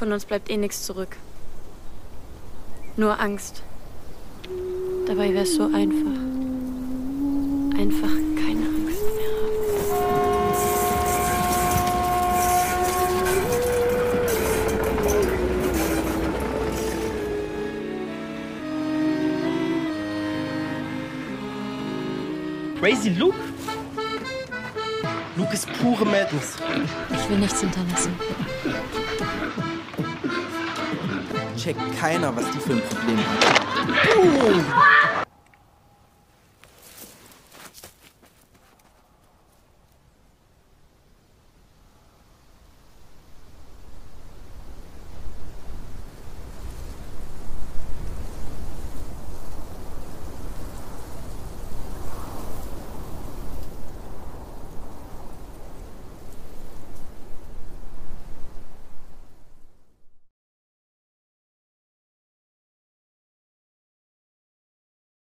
Von uns bleibt eh nichts zurück. Nur Angst. Dabei wäre es so einfach. Einfach keine Angst mehr haben. Crazy Luke? Luke ist pure Madness. Ich will nichts hinterlassen. Checkt keiner, was die für ein Problem hat.